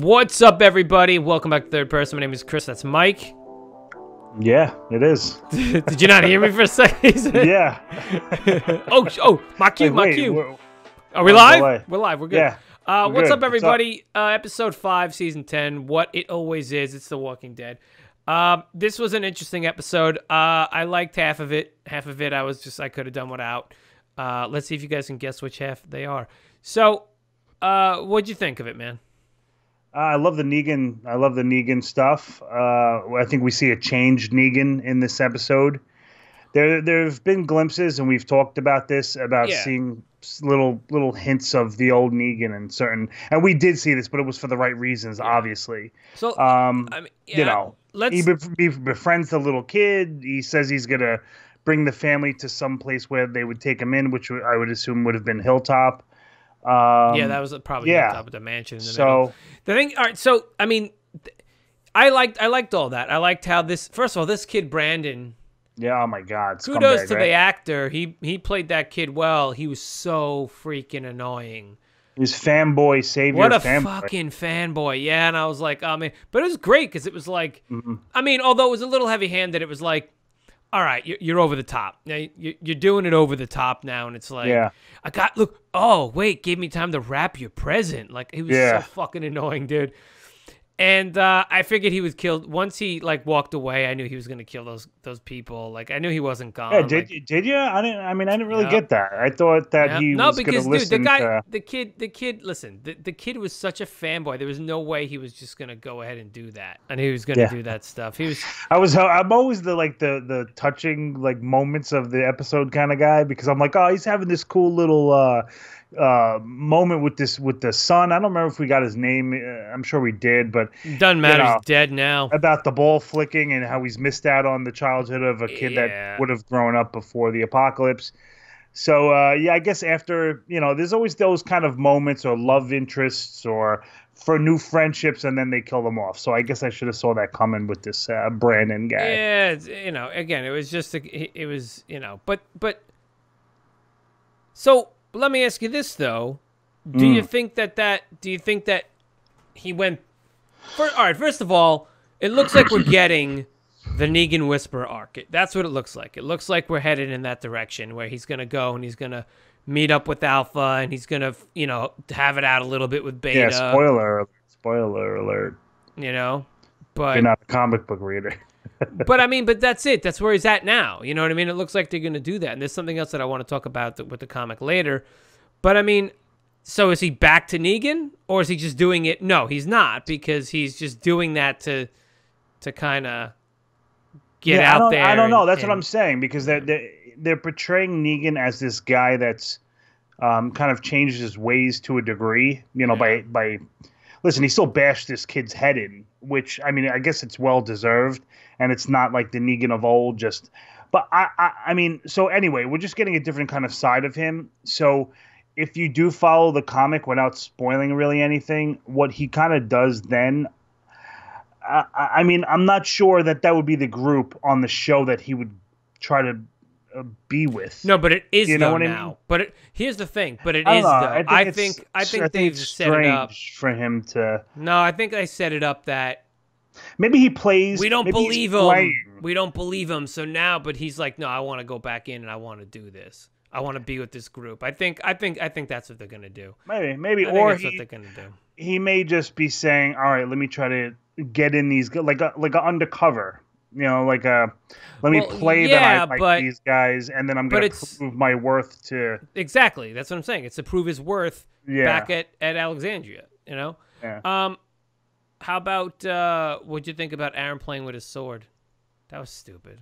What's up, everybody? Welcome back to Third Person. My name is Chris. That's Mike. Yeah, it is. Did you not hear me for a second? yeah. oh, oh, my cue, Wait, my wait, cue. we're- we Oh, live? We're live. We're good. Yeah, Uh, we're what's good. up, What's up? everybody? Uh, episode five, season ten. What it always is. It's The Walking Dead. Um, this was an interesting episode. Uh, I liked half of it. Half of it, I was just I could have done without. Uh, let's see if you guys can guess which half they are. So, uh, what'd you think of it, man? Uh, I love the Negan. I love the Negan stuff. Uh, I think we see a changed Negan in this episode. There, there have been glimpses, and we've talked about this about Yeah. seeing little, little hints of the old Negan and certain. And we did see this, but it was for the right reasons, obviously. So, Um, I mean, you know, let's he, bef- he befriends the little kid. He says he's gonna bring the family to some place where they would take him in, which I would assume would have been Hilltop. Um, yeah, that was probably yeah. on top of the mansion. In the middle. so. The thing, all right. So I mean, th- I liked I liked all that. I liked how this. First of all, this kid Brandon. Yeah, oh my God. Kudos to right? the actor. He he played that kid well. He was so freaking annoying. His fanboy savior. What a fanboy. fucking fanboy. Yeah, and I was like, oh man, but it was great because it was like, Mm-hmm. I mean, although it was a little heavy-handed, it was like, all right, you're, you're over the top. Now you- you're doing it over the top now, and it's like, Yeah. I got look. Oh wait, gave me time to wrap your present. Like it was Yeah. so fucking annoying, dude. And uh, I figured he was killed once he like walked away. I knew he was gonna kill those those people. Like I knew he wasn't gone. Yeah, did like, you? Did you? I didn't. I mean, I didn't really Yeah. get that. I thought that yeah. he no, was because going to dude, the guy, to. the kid, the kid. Listen, the, the kid was such a fanboy. There was no way he was just gonna go ahead and do that, and he was gonna Yeah. do that stuff. He was. I was. I'm always the like the the touching like moments of the episode kind of guy because I'm like, oh, he's having this cool little uh uh moment with this with the son. I don't remember if we got his name. Uh, I'm sure we did, but Doesn't matter. know. He's dead now. about the ball flicking and how he's missed out on the childhood of a kid Yeah. that would have grown up before the apocalypse. So uh, yeah, I guess after you know, there's always those kind of moments or love interests or for new friendships, and then they kill them off. So I guess I should have saw that coming with this uh, Brandon guy. Yeah, you know, again, it was just a, it was, you know, but but. So let me ask you this though: Do Mm. you think that that? Do you think that he went? For, all right, first of all, it looks like we're getting the Negan Whisper arc. That's what it looks like. It looks like we're headed in that direction where he's gonna go and he's gonna meet up with Alpha and he's gonna, you know, have it out a little bit with Beta. Yeah, spoiler, spoiler alert. You know, but You're but not a comic book reader. But I mean, but that's it. That's where he's at now. You know what I mean? It looks like they're going to do that. And there's something else that I want to talk about th- with the comic later. But I mean, so is he back to Negan, or is he just doing it? No, he's not because he's just doing that to to kind of get Yeah, out don't, there. I don't know. and- That's what I'm saying because they're, they're they're portraying Negan as this guy that's um, kind of changed his ways to a degree. You know, by by listen, he still bashed this kid's head in, which I mean, I guess it's well deserved, and it's not like the Negan of old. Just, but I, I, I mean, so anyway, we're just getting a different kind of side of him. So. If you do follow the comic without spoiling really anything, what he kind of does then I, I mean, I'm not sure that that would be the group on the show that he would try to Uh, be with. No, but it is You know though what I now. mean? But it, here's the thing. But it I is know. though. I think I think I think I they've set it up. for him to. No, I think they set it up that Maybe he plays. we don't believe him. playing. We don't believe him. So now, but he's like, no, I want to go back in and I want to do this. I want to be with this group. I think, I think, I think that's what they're gonna do. Maybe, maybe, I or that's what he, they're gonna do. he may just be saying, "All right, let me try to get in these like a like a undercover." You know, like a let me Well, play yeah, that I like but- these guys, and then I'm gonna prove my worth to. Exactly. That's what I'm saying. It's to prove his worth Yeah. back at at Alexandria. You know. Yeah. Um, how about uh, what'd you think about Aaron playing with his sword? That was stupid.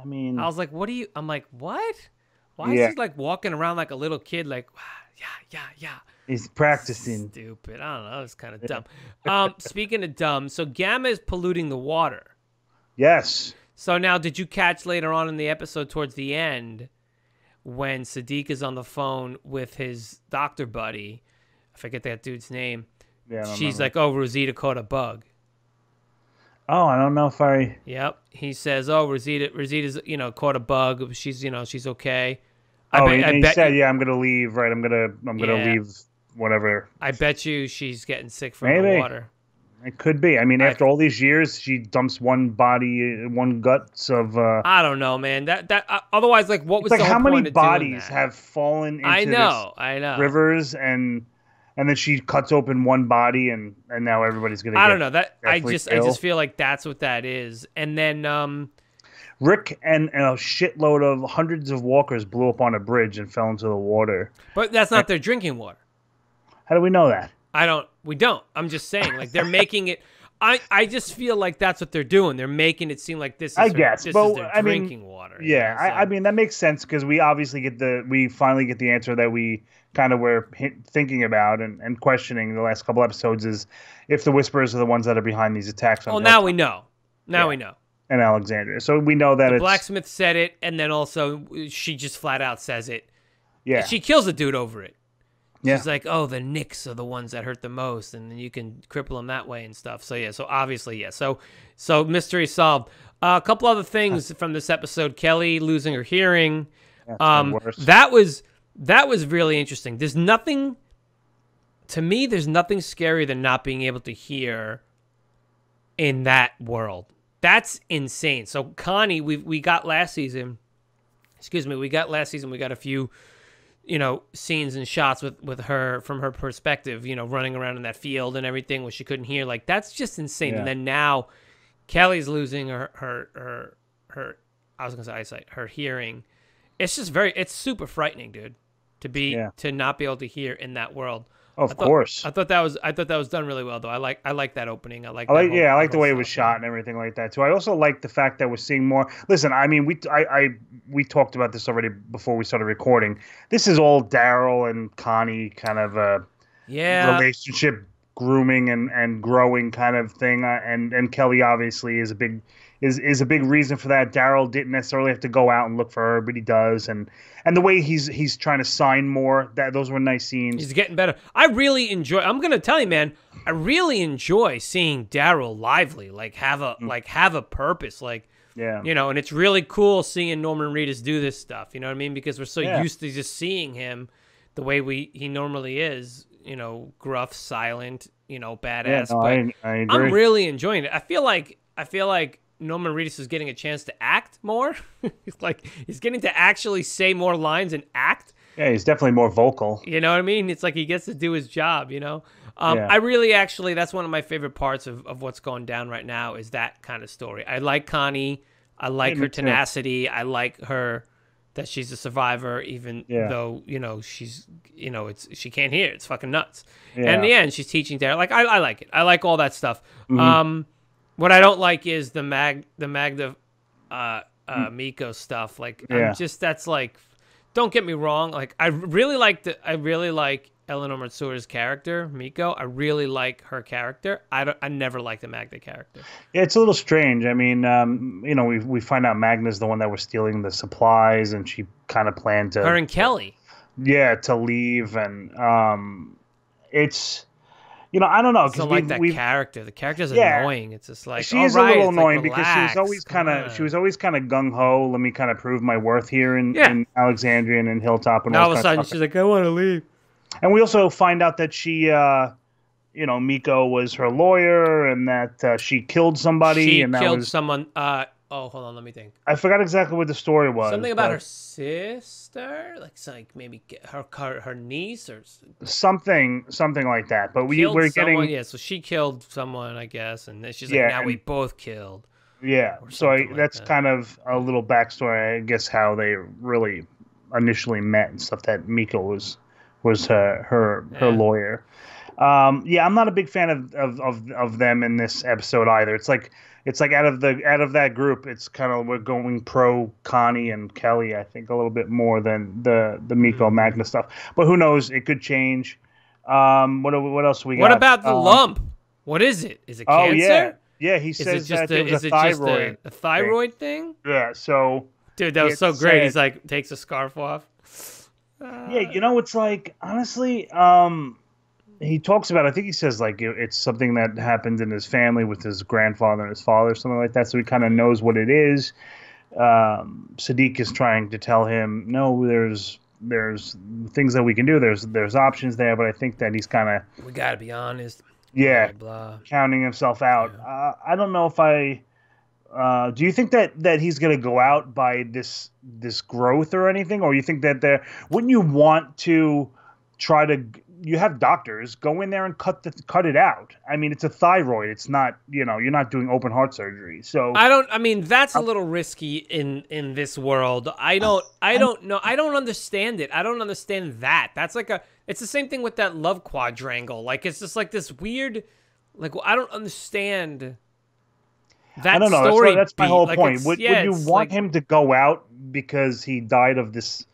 I mean, I was like, what do you? I'm like, what? Why Yeah. is he like walking around like a little kid? Like, yeah, yeah, yeah. he's practicing. Stupid. I don't know. It's kind of dumb. Um, speaking of dumb, so Gamma is polluting the water. Yes. So now, did you catch later on in the episode towards the end when Siddiq is on the phone with his doctor buddy? I forget that dude's name. Yeah. She's remember. like, "Oh, Rosita caught a bug." oh, I don't know if I. Yep. He says, "Oh, Rosita, Rosita's you know caught a bug. She's you know she's okay." I oh, bet, I he bet said, you- "Yeah, I'm gonna leave. Right, I'm gonna, I'm gonna Yeah. leave whatever. I bet you she's getting sick from Maybe. the water. It could be. I mean, I- after all these years, she dumps one body, one guts of. Uh, I don't know, man. That that uh, otherwise, like, what was like how many point of doing bodies have fallen into I this know, I know. rivers and and then she cuts open one body and and now everybody's gonna. I get don't know that. I just I just feel like that's what that is. And then um, Rick and, and a shitload of hundreds of walkers blew up on a bridge and fell into the water. but that's not their drinking water. How do we know that? I don't. We don't. I'm just saying, like they're making it. I I just feel like that's what they're doing. They're making it seem like this is I guess, this but, I mean, drinking water. you Yeah, know, I, I mean that makes sense because we obviously get the we finally get the answer that we kind of were thinking about and, and questioning the last couple episodes is if the Whisperers are the ones that are behind these attacks on Well, now we know. Now Yeah. we know. and Alexandria. So we know that blacksmith said it, and then also uh, she just flat out says it. yeah She kills a dude over it. Yeah She's like, "Oh, the Knicks are the ones that hurt the most, and then you can cripple them that way and stuff." So yeah, so obviously yeah, so so mystery solved. Uh, a couple other things from this episode: Kelly losing her hearing. The Um, that was that was really interesting. There's nothing to me. There's nothing scarier than not being able to hear in that world. That's insane. So Connie, we we got last season. Excuse me, we got last season. We got a few, you know, scenes and shots with with her from her perspective. You know, running around in that field and everything where she couldn't hear. Like that's just insane. Yeah. And then now, Kelly's losing her her her her. I was gonna say eyesight, her hearing. It's just very. It's super frightening, dude. To be Yeah. to not be able to hear in that world. Of I thought- course. I thought that was I thought that was done really well though. I like I like that opening. I like I that like, whole- yeah, I like the way it was shot and everything like that too. I also like the fact that we're seeing more. Listen, I mean, we I, I we talked about this already before we started recording. This is all Daryl and Connie kind of a Yeah. relationship grooming and and growing kind of thing. Uh, and and Kelly obviously is a big is is a big reason for that. Daryl didn't necessarily have to go out and look for her, but he does. And and the way he's he's trying to sign more. That those were nice scenes. He's getting better. I really enjoy. I'm gonna tell you, man. I really enjoy seeing Daryl lively, like have a Mm. like have a purpose, like yeah. you know. And it's really cool seeing Norman Reedus do this stuff. You know what I mean? Because we're so Yeah. used to just seeing him the way we he normally is. You know, gruff, silent. You know, Yeah, badass. no, but I, I agree. I'm really enjoying it. I feel like I feel like Norman Reedus is getting a chance to act more. he's like he's getting to actually say more lines and act. yeah, he's definitely more vocal. You know what I mean? It's like he gets to do his job, you know? Um, Yeah. I really actually, that's one of my favorite parts of, of what's going down right now is that kind of story. I like Connie. I like Yeah, her me too. tenacity. I like her that she's a survivor, even Yeah. though, you know, she's, you know, it's, she can't hear. It's fucking nuts. Yeah. And in the end, she's teaching Daryl. Like, I, I like it. I like all that stuff. Mm-hmm. Um, what I don't like is the mag, the Magna, uh, uh, Mm. Miko stuff. Like, Yeah. I'm just, that's like, don't get me wrong. Like I really like the I really like Eleanor Matsuura's character, Miko. I really like her character. I don't, I never liked the Magna character. Yeah, it's a little strange. I mean, um, you know, we we find out Magna's the one that was stealing the supplies, and she kind of planned to Her and Kelly. yeah to leave, and um, it's you know I don't know don't like that we've, character. The character's Yeah. annoying. It's just like she all is right, a little it's like, annoying because she was always kind of she was always kind of gung ho. Let me kind of prove my worth here in, Yeah. in Alexandria and in Hilltop and all all of a sudden she's like, I want to leave. And we also find out that she, uh, you know, Miko was her lawyer, and that uh, she killed somebody, She and that killed was someone. Uh oh, hold on, let me think. I forgot exactly what the story was. Something about her sister, like like maybe her her, her niece or something something like that. But we we're someone. getting Yeah, so she killed someone, I guess, and then she's Yeah, like, now we both killed. yeah. So I, like that's that. kind of a little backstory, I guess, how they really initially met and stuff. That Miko was was her her her Yeah. lawyer. Um, yeah, I'm not a big fan of, of, of, of them in this episode either. It's like it's like out of the out of that group, it's kind of we're going pro Connie and Kelly. I think a little bit more than the the Miko Mm-hmm. Magna stuff. But who knows? It could change. Um, what what else we got? What about the Um, lump? What is it? Is it cancer? Oh yeah, yeah. He says that a, it was is a it just thyroid. a, a thyroid thing? Yeah. So Dude, that was so great. He's like takes a scarf off. yeah, you know, it's like honestly, um, he talks about. I think he says like it- it's something that happened in his family with his grandfather and his father, something like that. So he kind of knows what it is. Um, Siddiq is trying to tell him, no, there's there's things that we can do. There's there's options there, but I think that he's kind of We got to be honest. yeah Blah, blah. counting himself out. Uh, I don't know if I. Uh, do you think that that he's going to go out by this this growth or anything, or you think that there? Wouldn't you want to try to? You have doctors go in there and cut the cut it out. I mean, it's a thyroid. It's not you know you're not doing open heart surgery. So I don't. I mean, that's a little risky in in this world. I don't. I don't know. I don't understand it. I don't understand that. That's like a. It's the same thing with that love quadrangle. Like it's just like this weird. Like I don't understand. That I don't know. That's, what- that's my whole Like, point. Would, yeah, would you want like- him to go out because he died of this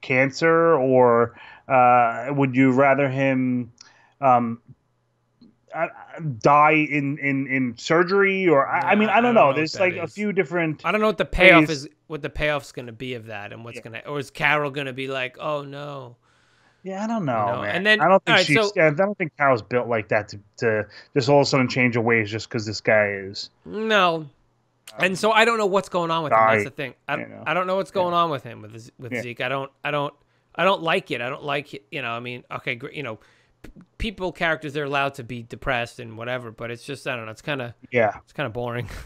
cancer, or uh, would you rather him um, uh, die in, in, in surgery? Or I, I mean, I don't I don't know. know There's like a few different. I don't know what the payoff ways- is. What the payoff's going to be of that, and what's Yeah. going to, or is Carol going to be like, oh no? Yeah, I don't know, know, man. and then- I don't think alright, she's. so- yeah, I don't think Carol's built like that to, to just all of a sudden change her ways just because this guy is. No. And so I don't know what's going on with him. That's the thing. I, you know. I don't know what's going on with him with with Yeah. Zeke. I don't I don't I don't like it. I don't like it. You know. I mean, okay. You know, people characters they're allowed to be depressed and whatever, but it's just I don't know. It's kind of Yeah, it's kind of boring.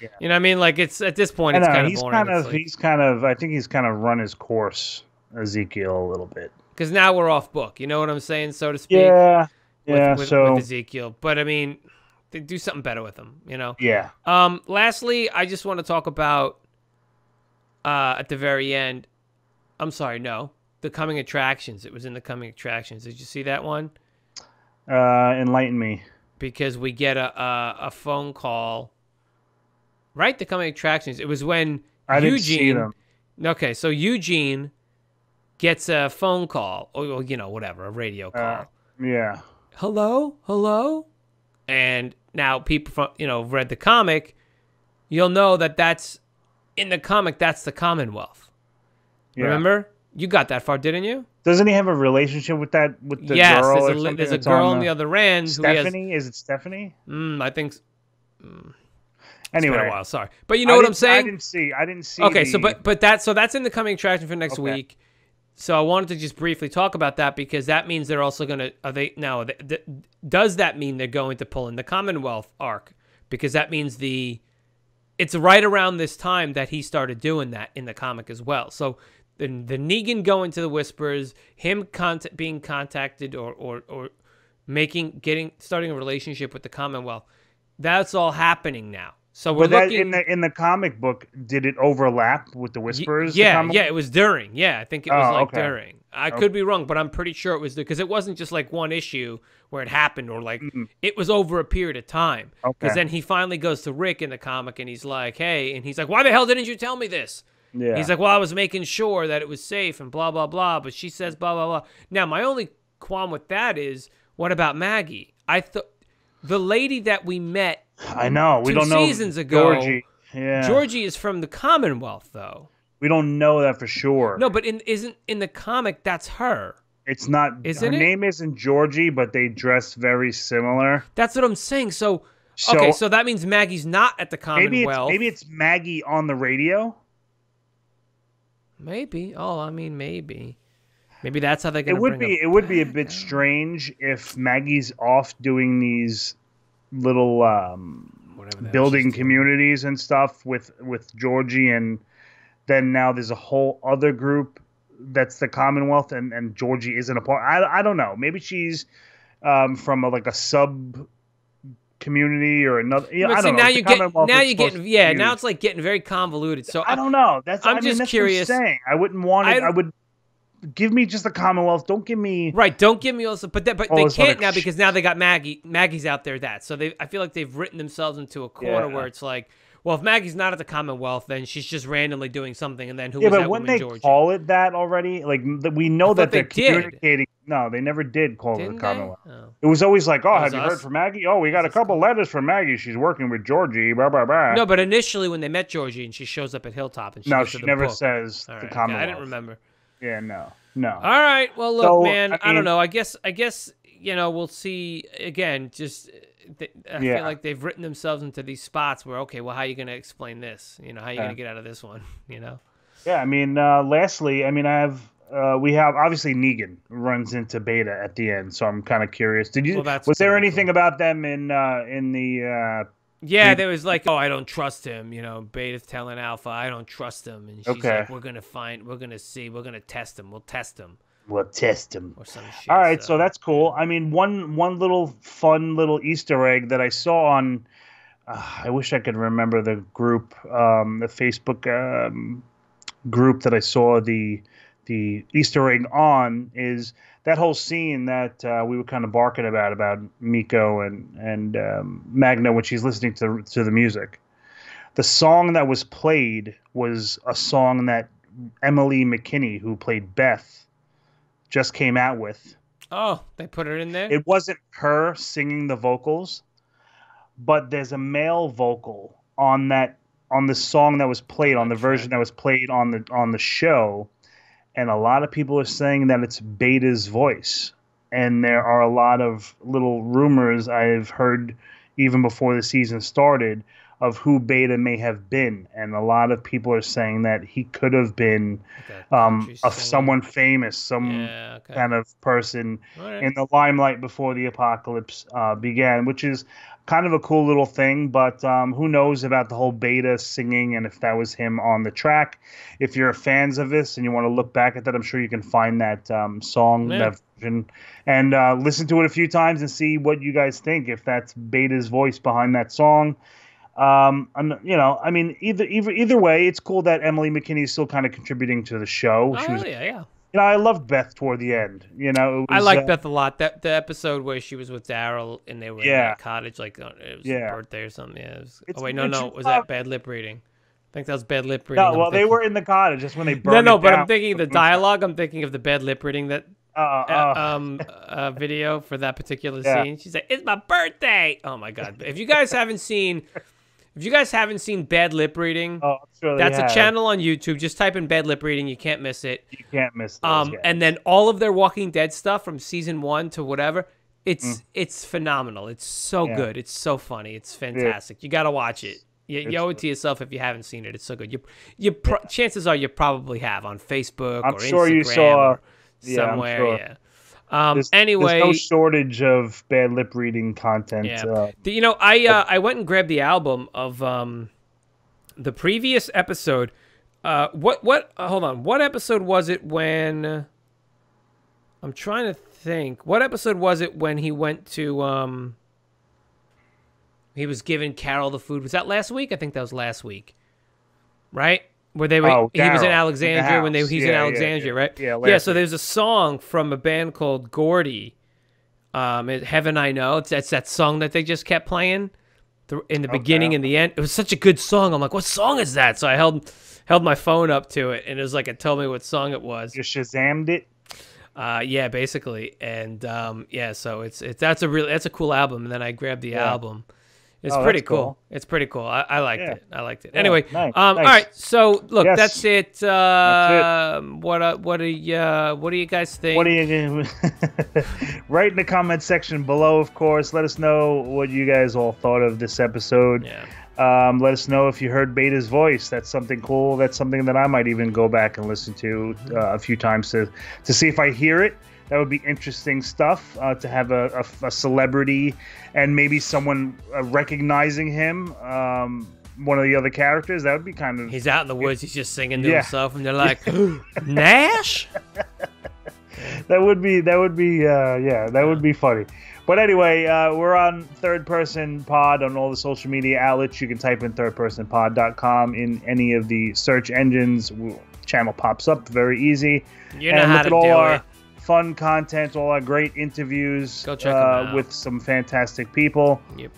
Yeah. You know what I mean? Like it's at this point it's kind of He's boring. kind of. Like- He's kind of. I think he's kind of run his course, Ezekiel, a little bit. because now we're off book. You know what I'm saying, so to speak. Yeah. with, Yeah. with, so. with Ezekiel, but I mean, they do something better with him. You know. yeah. Um, lastly, I just want to talk about uh, at the very end. I'm sorry, no, the coming attractions. It was in the coming attractions. Did you see that one? Uh, enlighten me. Because we get a a, a phone call. Right, the coming attractions. It was when I didn't Eugene. see them. Okay, so Eugene gets a phone call, or or, you know, whatever, a radio call. Uh, yeah. hello, hello, and now people from you know read the comic, you'll know that that's in the comic. That's the Commonwealth. Yeah. Remember, you got that far, didn't you? Doesn't he have a relationship with that with the yes, girl? there's or a there's a girl on the other end who has. Stephanie? Is it Stephanie? Mm, I think. s- Anyway, It's been a while. Sorry, but you know I what I'm saying. I didn't see. I didn't see. Okay, so but but that so that's in the coming attraction for next Okay. week. So I wanted to just briefly talk about that because that means they're also going to are they now th- th- does that mean they're going to pull in the Commonwealth arc because that means the it's right around this time that he started doing that in the comic as well. So the the Negan going to the Whispers, him cont- being contacted or or or making getting starting a relationship with the Commonwealth, that's all happening now. So we're looking in the in the comic book, did it overlap with the whispers? the Yeah, comic- yeah, it was during. Yeah, I think it was Oh, like okay. during. I oh. could be wrong, but I'm pretty sure it was because it wasn't just like one issue where it happened, or like mm-hmm. it was over a period of time. Because Okay. then he finally goes to Rick in the comic, and he's like, "Hey," and he's like, "Why the hell didn't you tell me this?" Yeah. He's like, "Well, I was making sure that it was safe and blah blah blah," but she says blah blah blah. Now, my only qualm with that is, what about Maggie? I thought the lady that we met, I know. We two don't know. seasons ago, Georgie. Yeah. Georgie is from the Commonwealth, though. We don't know that for sure. No, but in isn't in the comic that's her. It's not. Isn't her it? name isn't Georgie, but they dress very similar. That's what I'm saying. So, So okay, so that means Maggie's not at the maybe it's Commonwealth. maybe it's Maggie on the radio. Maybe. Oh, I mean, maybe. Maybe that's how they're. It would be it would be a bit strange if Maggie's off doing these little um, Whatever the hell building communities and stuff with with Georgie and then now there's a whole other group that's the Commonwealth and and Georgie isn't a part. I I don't know. Maybe she's um, from a, like a sub community or another. Yeah, I don't know. now you're getting now you're supposed getting yeah. Now it's like getting very convoluted. So I don't know. That's I'm I mean, just that's curious. Saying I wouldn't want it. I- I, would give me just the Commonwealth. Don't give me. Right, don't give me also, but they, but they can't now because now they got Maggie. Maggie's out there. That so they. I feel like they've written themselves into a corner Yeah. where it's like, well, if Maggie's not at the Commonwealth, then she's just randomly doing something, and then who Yeah, was but that when woman, they call it that already, like we know that they they're did. communicating. No, they never did call it Didn't the? Commonwealth. Oh. It was always like, oh, have you us? heard from Maggie? Oh, we got a couple letters from Maggie. She's working with Georgie. Blah blah blah. No, but initially when they met Georgie and she shows up at Hilltop and she no, she never book. says All the right, Commonwealth. I didn't remember. Yeah, no, no. All right. Well, look, So, man. I, I don't know. I guess. I guess you know we'll see again. Just th- I Yeah. feel like they've written themselves into these spots where okay, well, how are you going to explain this? You know, how are you Yeah. going to get out of this one? You know. Yeah, I mean, uh, lastly, I mean, I have uh, we have obviously Negan runs into Beta at the end, so I'm kind of curious. Did you? Well, was there anything about them in uh, in the? Uh, Yeah, there was like, oh, I don't trust him. You know, Beta's telling Alpha, I don't trust him, and she's Okay. like, we're gonna find, we're gonna see, we're gonna test him. We'll test him we'll test him. or some shit. All right, so that's cool. I mean, one one little fun little Easter egg that I saw on. Uh, I wish I could remember the group, um, the Facebook um, group that I saw the the Easter egg on is that whole scene that uh, we were kind of barking about about Miko and and um, Magna when she's listening to to the music. The song that was played was a song that Emily McKinney, who played Beth, just came out with. Oh, they put it in there. It wasn't her singing the vocals, but there's a male vocal on that on the song that was played on the version that was played on the on the show, and a lot of people are saying that it's Beta's voice. And there are a lot of little rumors I've heard even before the season started of who Beta may have been, and a lot of people are saying that he could have been a um, singer. someone famous, some Yeah, okay. kind of person right. in the limelight before the apocalypse uh, began, which is kind of a cool little thing. But um, who knows about the whole beta singing and if that was him on the track? If you're fans of this and you want to look back at that, I'm sure you can find that um, song, Yeah. that version, and uh, listen to it a few times and see what you guys think. If that's Beta's voice behind that song. Um, I'm, you know, I mean, either either either way, it's cool that Emily McKinney is still kind of contributing to the show. Oh, she was, yeah, yeah. You know, I loved Beth toward the end. You know, it I was, like uh, Beth a lot. That the episode where she was with Daryl and they were in Yeah. that cottage, like it was Yeah. birthday or something. Yeah. It was, oh wait, no, no, was that bad lip reading? I think that was bad lip reading. No, I'm well, they were in the cottage. That's when they burned. No, no, but down. I'm thinking the dialogue. I'm thinking of the bad lip reading that Uh, uh, uh, um uh, video for that particular Yeah. scene. She's like, "It's my birthday." Oh my god! If you guys haven't seen, if you guys haven't seen bad lip reading, oh, sure that's a channel on YouTube. Just type in bad lip reading. You can't miss it. You can't miss. Those Um, guys. and then all of their Walking Dead stuff from season one to whatever. It's Mm. it's phenomenal. It's so Yeah. good. It's so funny. It's fantastic. You gotta watch it. You, you owe it to yourself if you haven't seen it. It's so good. You you pro- chances are you probably have on Facebook I'm or sure you Instagram saw- or yeah, I'm somewhere. sure. Yeah. Um, There's, anyway, there's no shortage of bad lip reading content. yeah. Uh, you know, I uh, I went and grabbed the album of um, the previous episode. Uh, what what? Uh, hold on. What episode was it when? I'm trying to think. What episode was it when he went to um? He was giving Carol the food. Was that last week? I think that was last week. Right? Where they were, Oh, he was in Daryl, in Alexandria when they he's Yeah, in Alexandria, yeah. right? Yeah, yeah. So there's a song from a band called Gordi. Um, Heaven I Know. It's that's that song that they just kept playing in the beginning and the end. It was such a good song. I'm like, what song is that? So I held held my phone up to it, and it was like it told me what song it was. you Shazammed it. Uh, yeah, basically, and um, yeah, so it's it's that's a really that's a cool album. And then I grabbed the Yeah. album. It's Oh, pretty cool. cool. It's pretty cool. I, I liked Yeah. it. I liked it. Anyway, nice, um, nice. right. So look, Yes. that's it. Uh, What uh, what do you uh, what do you guys think? What do you write in the comment section below? Of course, let us know what you guys all thought of this episode. yeah. Um, let us know if you heard Beta's voice. That's something cool. That's something that I might even go back and listen to uh, a few times to to see if I hear it. That would be interesting stuff uh, to have a, a, a celebrity and maybe someone uh, recognizing him. Um, one of the other characters. That would be kind of He's out in the woods. He's just singing to Yeah. himself, and they're like, Nash. that would be that would be uh, yeah that would be funny but anyway uh, we're on third person pod on all the social media outlets you can type in thirdpersonpod.com in any of the search engines channel pops up very easy You know and how look to at all do our it. Fun content all our great interviews Go check 'em uh, with some fantastic people Yep.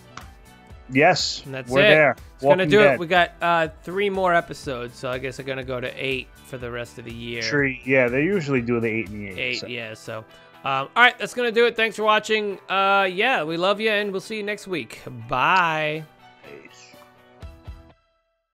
yes And that's we're it. there It's gonna do Dead. it. We got uh, three more episodes, so I guess I'm gonna go to eight for the rest of the year. Three, yeah they usually do the eight and the eight, Eight, so. yeah. So, um, all right, that's gonna do it. Thanks for watching. Uh, yeah, we love you, and we'll see you next week. Bye.